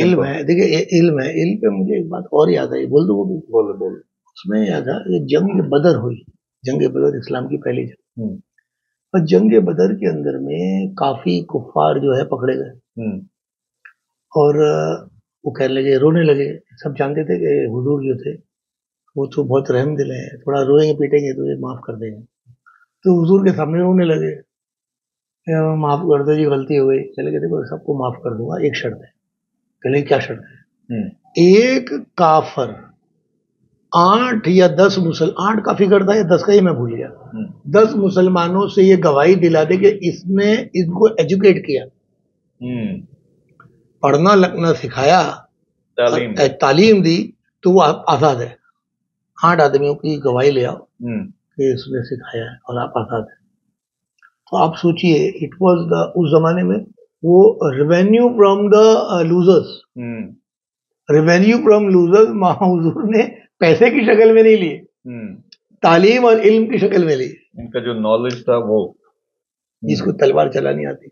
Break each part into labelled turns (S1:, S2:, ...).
S1: इल्म है देखिए इल्म है इल्म पे मुझे एक बात और याद आई बोल दो वो भी।
S2: बोलो बोलो।
S1: उसमें याद है ये जंग बदर हुई जंग बदर इस्लाम की पहली जंग।
S2: हम्म,
S1: और जंग बदर के अंदर में काफ़ी कुफ्फार जो है पकड़े गए।
S2: हम्म,
S1: और वो कहने लगे रोने लगे। सब जानते थे कि हुजूर जो थे वो तो बहुत रहम दिल है थोड़ा रोएँगे पीटेंगे तो ये माफ़ कर देंगे। तो हुजूर के सामने रोने लगे। माफ़ कर दो जी गलती हो गई। चले गए देखो सबको माफ़ कर दूँगा एक शर्त है। कहले क्या शर्त है?
S2: हम्म,
S1: एक काफर आठ या दस मुसल आठ का फिगर था या दस का ही मैं भूल गया।
S2: हम्म,
S1: दस मुसलमानों से ये गवाही दिला दे कि इसने इनको एजुकेट किया।
S2: हम्म,
S1: पढ़ना लिखना सिखाया
S2: तालीम।
S1: तालीम दी तो वो आज़ाद है। आठ आदमियों की गवाही ले आओ कि इसने सिखाया है और आप आज़ाद है। तो आप सोचिए इट वाज द उस जमाने में वो revenue from the losers
S2: hmm,
S1: revenue from losers हुजूर ने पैसे की शक्ल में नहीं लिए।
S2: हम्म,
S1: तालीम और इल्म की शक्ल में ली
S2: इनका जो नॉलेज था वो।
S1: जिसको तलवार चलानी आती।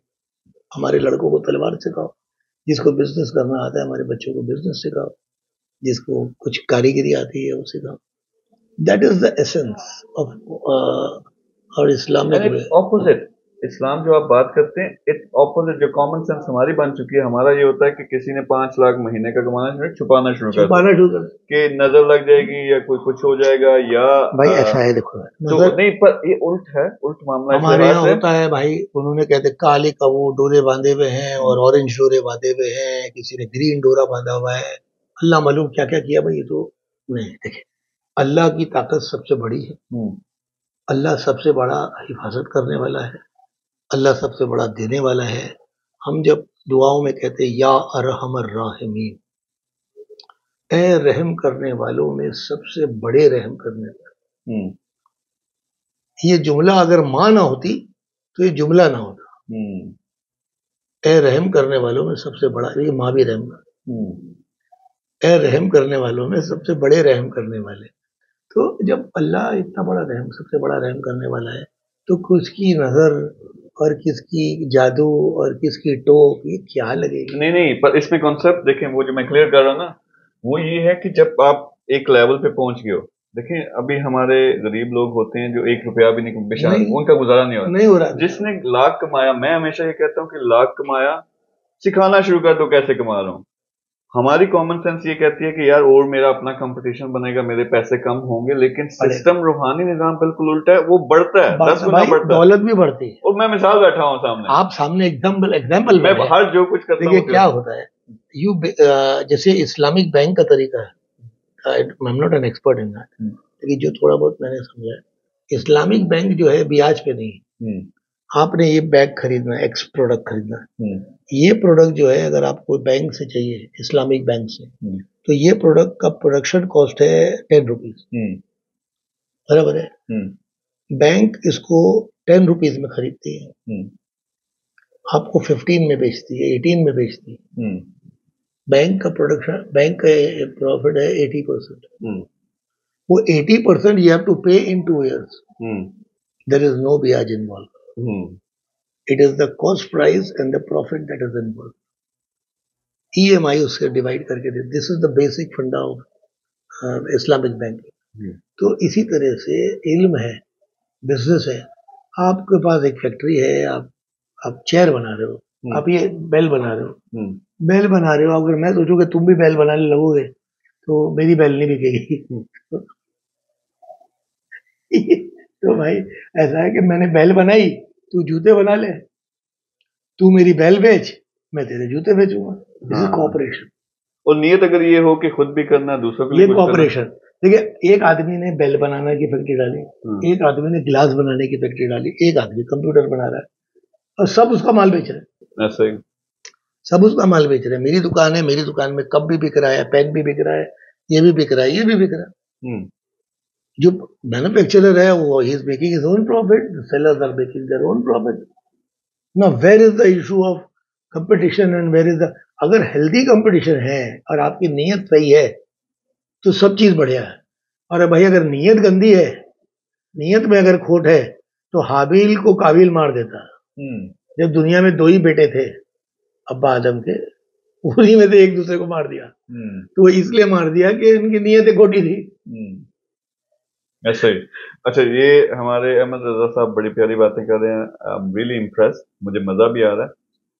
S1: हमारे लड़कों को तलवार सिखाओ। जिसको बिज़नेस करना आता है हमारे बच्चों को बिज़नेस सिखाओ। जिसको कुछ कारीगरी आती है वो सिखाओ। That is the essence of और इस्लामिक
S2: ऑपोजिट इस्लाम जो आप बात करते हैं इट ऑपोजिट जो कॉमन सेंस हमारी बन चुकी है हमारा ये होता है कि किसी ने पाँच लाख महीने का कमाना शुरू छुपाना शुरू कर
S1: छुपाना शुरू कर
S2: कि नज़र लग जाएगी या कोई कुछ हो जाएगा या
S1: भाई ऐसा है देखो।
S2: तो नहीं पर ये उल्ट है उल्ट मामला
S1: हमारे यहाँ होता है भाई उन्होंने कहते काले का वो डोरे बांधे हुए हैं और ऑरेंज डोरे बांधे हुए हैं किसी ने ग्रीन डोरा बांधा हुआ है। अल्लाह मालूम क्या क्या किया भाई ये तो नहीं देखे। अल्लाह की ताकत सबसे बड़ी है।
S2: हम्म,
S1: अल्लाह सबसे बड़ा हिफाजत करने वाला है। अल्लाह सबसे बड़ा देने वाला है। हम जब दुआओं में कहते हैं या अरहमर राहिमीन। ए रहम करने वालों में सबसे बड़े रहम करने वाले।
S2: हम्म,
S1: ये जुमला अगर माँ ना होती तो ये जुमला ना होता।
S2: हम्म,
S1: ए रहम करने वालों में सबसे बड़ा ये माँ भी रहम कर
S2: हम्म,
S1: ए रहम करने वालों में सबसे बड़े रहम करने वाले। तो जब अल्लाह इतना बड़ा रहम सबसे बड़ा रहम करने वाला है तो किसकी नज़र और किसकी जादू और किसकी टोक ये क्या लगेगी?
S2: नहीं नहीं पर इसमें कॉन्सेप्ट देखें वो जो मैं क्लियर कर रहा हूँ ना वो ये है कि जब आप एक लेवल पे पहुँच गए हो देखें अभी हमारे गरीब लोग होते हैं जो एक रुपया भी नहीं
S1: नहीं।
S2: उनका गुजारा नहीं हो रहा।
S1: नहीं हो रहा।
S2: जिसने लाख कमाया मैं हमेशा ये कहता हूँ कि लाख कमाया सिखाना शुरू कर दो कैसे कमा रहा हूँ। हमारी कॉमन सेंस ये कहती है कि यार और मेरा अपना कंपटीशन बनेगा मेरे पैसे कम होंगे लेकिन सिस्टम रूहानी निज़ाम बिल्कुल उल्टा है वो बढ़ता है दस गुना बढ़ता है।
S1: दौलत भी बढ़ती है।
S2: और मैं मिसाल बैठा हूँ सामने।
S1: आप सामने एग्ज़ाम्पल एग्ज़ाम्पल
S2: मैं हर जो कुछ करता हूँ
S1: क्या होता है। यू जैसे इस्लामिक बैंक का तरीका है। I am not an expert in that. लेकिन जो थोड़ा बहुत मैंने समझा है। इस्लामिक बैंक जो है ब्याज पे नहीं
S2: हम्म,
S1: आपने ये बैग खरीदना एक्स प्रोडक्ट खरीदना।
S2: हम्म, ये
S1: प्रोडक्ट जो है अगर आपको बैंक से चाहिए इस्लामिक बैंक से
S2: हम्म,
S1: तो ये प्रोडक्ट का प्रोडक्शन कॉस्ट है टेन रुपीज़
S2: हम्म,
S1: बराबर है? बैंक इसको टेन रुपीज़ में खरीदती है। आपको फिफ्टीन में बेचती है एटीन में बेचती है। बैंक का प्रोडक्शन बैंक का प्रॉफिट है एटी परसेंट वो eighty percent you have to pay in two years there is no ब्याज involve
S2: hmm,
S1: it is the cost price and the profit that is involve E M I उससे divide करके दे this is the basic funda of Islamic banking तो इसी तरह से इल्म है business है आपके पास एक फैक्ट्री है आप आप चेयर बना रहे हो। आप ये बेल बना रहे हो। बेल बना रहे हो अगर मैं सोचूं कि तुम भी बेल बनाने लगोगे तो मेरी बेल नहीं बिकेगी। तो भाई ऐसा है कि मैंने बैल बनाई तू जूते बना ले। तू मेरी बैल बेच मैं तेरे जूते बेचूँगा।
S2: हाँ।
S1: कॉपरेशन
S2: और नियत अगर ये हो कि खुद भी करना दूसरों के लिए
S1: कॉपरेशन देखिए एक आदमी ने बेल बनाने की फैक्ट्री डाली एक आदमी ने गिलास बनाने की फैक्ट्री डाली एक आदमी कंप्यूटर बना रहा है। और सब उसका माल बेच रहे हैं।
S2: ऐसे ही
S1: सब उसका माल बेच रहे हैं। मेरी दुकान है मेरी दुकान में कप भी बिक रहा है पेन भी बिक रहा है ये भी बिक रहा है ये भी बिक रहा है।
S2: हम्म,
S1: जो मैन्युफैक्चरर है वो ही is making his own profit sellers are making their own profit ना where is the issue of competition and where is the अगर हेल्दी कंपटीशन है और आपकी नीयत सही है तो सब चीज़ बढ़िया है। और भाई अगर नीयत गंदी है नीयत में अगर खोट है तो हाबिल को काबिल मार देता।
S2: हम्म,
S1: जब दुनिया में दो ही बेटे थे अब्बा आदम के उन्हीं में से एक दूसरे को मार दिया।
S2: हम्म,
S1: तो वो इसलिए मार दिया कि इनकी नीयतें खोटी थी।
S2: ऐसा ही। अच्छा ये हमारे अहमद रजा साहब बड़ी प्यारी बातें कर रहे हैं। आई एम रियली इम्प्रेस मुझे मज़ा भी आ रहा है।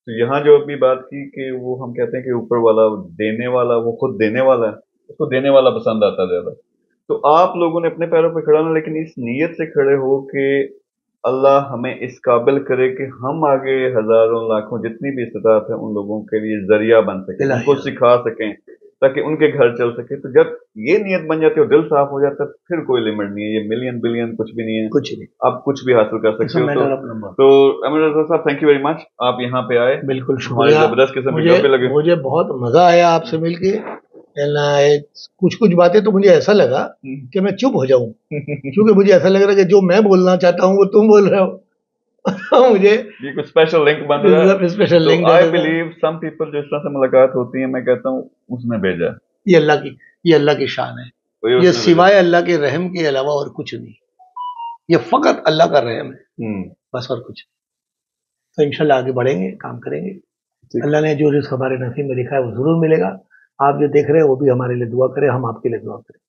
S2: तो यहाँ जो अभी बात की कि वो हम कहते हैं कि ऊपर वाला देने वाला वो खुद देने वाला है उसको देने वाला पसंद आता है ज़्यादा। तो आप लोगों ने अपने पैरों पर खड़ा ना लेकिन इस नीयत से खड़े हो कि अल्लाह हमें इस काबिल करे कि हम आगे हज़ारों लाखों जितनी भी इस्तात है उन लोगों के लिए ज़रिया बन सके उनको सिखा सकें। ताकि उनके घर चल सके। तो जब ये नियत बन जाती है दिल साफ़ हो जाता है फिर कोई लिमिट नहीं है। ये मिलियन बिलियन कुछ भी नहीं है।
S1: कुछ नहीं।
S2: आप कुछ भी हासिल कर सकते हो तो, तो अमीर साहब थैंक यू वेरी मच आप यहाँ पे आए।
S1: बिल्कुल
S2: ज़बरदस्त किस्म गप्पे लगे।
S1: मुझे बहुत मज़ा आया आपसे मिलके। कुछ कुछ बातें तो मुझे ऐसा लगा
S2: हम्म।
S1: कि मैं चुप हो जाऊँ। क्योंकि मुझे ऐसा लग रहा है कि जो मैं बोलना चाहता हूँ वो तुम बोल रहे हो। मुझे
S2: ये कुछ स्पेशल लिंक बन रहा है।
S1: Special link
S2: I believe some people जिस तरह से मुलाकात होती है मैं कहता हूँ उसने भेजा।
S1: ये अल्लाह की ये अल्लाह की शान है। ये सिवाय अल्लाह के रहम के अलावा और कुछ नहीं। ये फकत अल्लाह का रहम है।
S2: हम्म,
S1: बस और कुछ। तो इंशाल्लाह आगे बढ़ेंगे काम करेंगे। अल्लाह ने जो रिस्क हमारे नसीब में लिखा है वो ज़रूर मिलेगा। आप जो देख रहे हैं वो भी हमारे लिए दुआ करें हम आपके लिए दुआ करें।